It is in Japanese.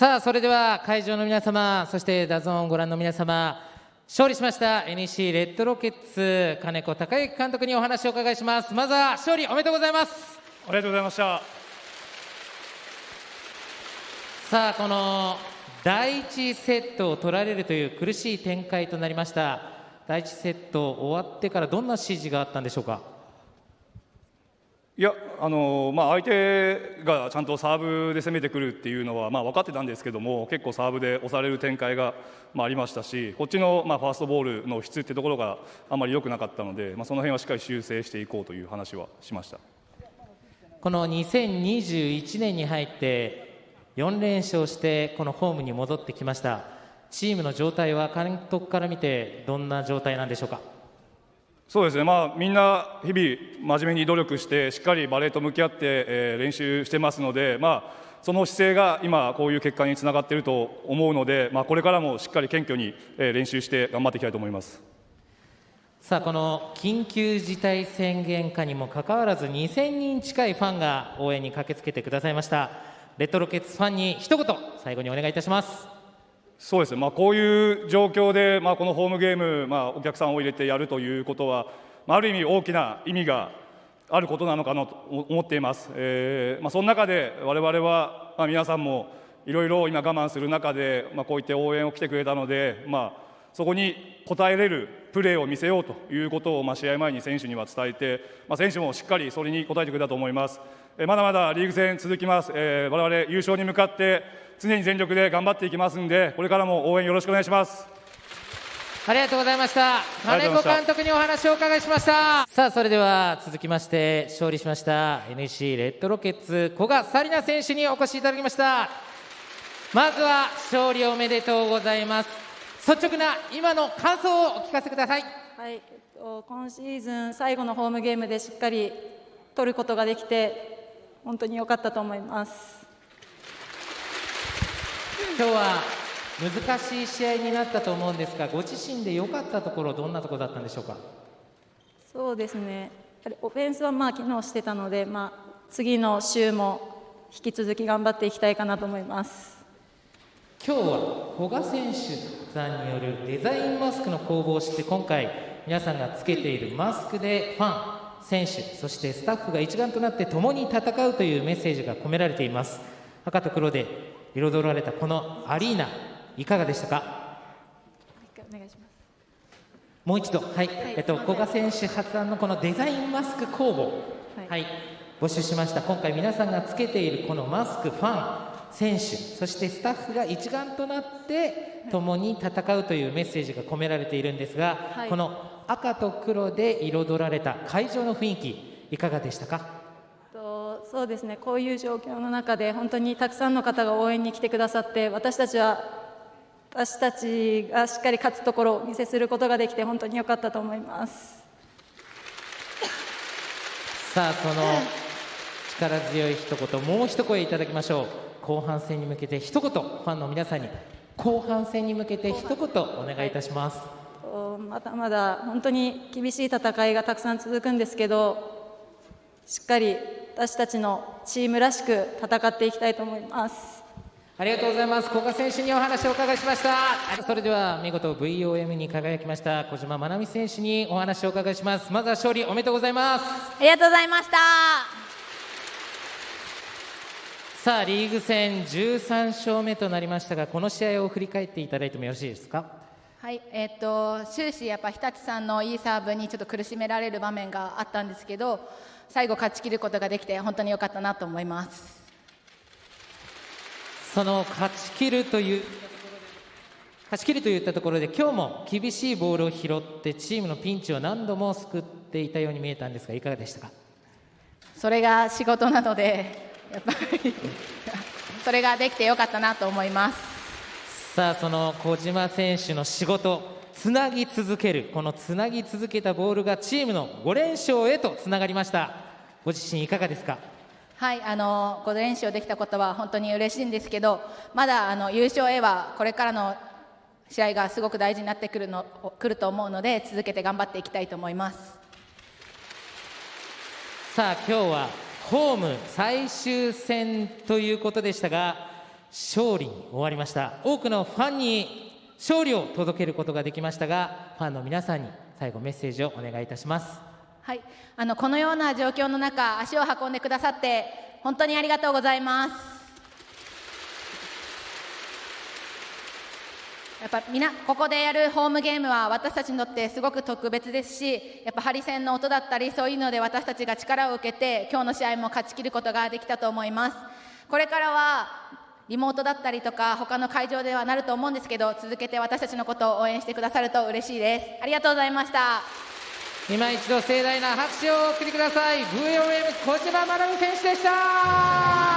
さあそれでは会場の皆様そして DAZN をご覧の皆様勝利しました NEC レッドロケッツ金子隆行監督にお話をお伺いします。まずは勝利おめでとうございます。ありがとうございました。さあこの第1セットを取られるという苦しい展開となりました。第1セット終わってからどんな指示があったんでしょうか？いやあのまあ、相手がちゃんとサーブで攻めてくるっていうのは、まあ、分かってたんですけども結構サーブで押される展開が、まあ、ありましたしこっちの、まあ、ファーストボールの質ってところがあまり良くなかったので、まあ、その辺はしっかり修正していこうという話はしました。この2021年に入って4連勝してこのホームに戻ってきました。チームの状態は監督から見てどんな状態なんでしょうか？そうですね、まあ、みんな日々真面目に努力してしっかりバレーと向き合って、えー、練習してますので、まあ、その姿勢が今こういう結果につながっていると思うので、まあ、これからもしっかり謙虚に、えー、練習して頑張っていきたいと思います。さあこの緊急事態宣言下にもかかわらず2000人近いファンが応援に駆けつけてくださいました。レッドロケッツファンに一言最後にお願いいたします。そうですね、まあ、こういう状況で、まあ、このホームゲーム、まあ、お客さんを入れてやるということは、まあ、ある意味大きな意味があることなのかなと思っています、えーまあ、その中で我々は、まあ、皆さんもいろいろ今我慢する中で、まあ、こういった応援を来てくれたので、まあ、そこに応えれるプレーを見せようということを、まあ、試合前に選手には伝えて、まあ、選手もしっかりそれに応えてくれたと思います、えー、まだまだリーグ戦続きます、えー、我々優勝に向かって常に全力で頑張っていきますんでこれからも応援よろしくお願いします。ありがとうございました。金子監督にお話をお伺いしました。さあそれでは続きまして勝利しました NEC レッドロケッツ古賀紗理那選手にお越しいただきました。まずは勝利おめでとうございます。率直な今の感想をお聞かせください。はい、えっと、今シーズン最後のホームゲームでしっかり取ることができて本当に良かったと思います。今日は難しい試合になったと思うんですがご自身で良かったところどんなところだったんでしょうか？そうですね。オフェンスはまあ機能してたので、まあ、次の週も引き続き頑張っていきたいかなと思います。今日は古賀選手さんによるデザインマスクの攻防をして今回皆さんがつけているマスクでファン選手そしてスタッフが一丸となって共に戦うというメッセージが込められています。赤と黒で彩られたこのアリーナいかがでしたか？お願いします。もう一度はい、はい、えっと古賀選手発案のこのデザインマスク工房はい、はい、募集しました。今回皆さんがつけているこのマスクファン選手そしてスタッフが一丸となって共に戦うというメッセージが込められているんですが、はい、この赤と黒で彩られた会場の雰囲気いかがでしたか？そうですね。こういう状況の中で本当にたくさんの方が応援に来てくださって私たちは私たちがしっかり勝つところをお見せすることができて本当に良かったと思います。さあその力強い一言もう一声いただきましょう。後半戦に向けて一言ファンの皆さんに。後半戦に向けて一言お願いいたしますまだまだ本当に厳しい戦いがたくさん続くんですけどしっかり私たちのチームらしく戦っていきたいと思います。ありがとうございます。古賀選手にお話をお伺いしました。それでは見事 VOM に輝きました小島愛美選手にお話をお伺いします。まずは勝利おめでとうございます。ありがとうございました。さあリーグ戦13勝目となりましたがこの試合を振り返っていただいてもよろしいですか？はいえー、っと終始やっぱ日立さんのいいサーブにちょっと苦しめられる場面があったんですけど最後勝ち切ることができて本当に良かったなと思います。その勝ち切るという勝ち切るといったところで今日も厳しいボールを拾ってチームのピンチを何度も救っていたように見えたんですがいかがでしたか？それが仕事なのでやっぱりそれができてよかったなと思いますさあその小島選手の仕事つなぎ続けるこのつなぎ続けたボールがチームの5連勝へとつながりました。ご自身いかがですか？はいあの5連勝できたことは本当に嬉しいんですけどまだあの優勝へはこれからの試合がすごく大事になってくるのくると思うので続けて頑張っていきたいと思います。さあ今日はホーム最終戦ということでしたが勝利に終わりました。多くのファンに勝利を届けることができましたがファンの皆さんに最後メッセージをお願いいたします。はい。あのこのような状況の中足を運んでくださって本当にありがとうございます。やっぱみここでやるホームゲームは私たちにとってすごく特別ですしやっぱハリセンの音だったりそういうので私たちが力を受けて今日の試合も勝ち切ることができたと思います。これからはリモートだったりとか他の会場ではなると思うんですけど続けて私たちのことを応援してくださると嬉しいです。ありがとうございました。今一度盛大な拍手をお送りください。VOM 小島学選手でした。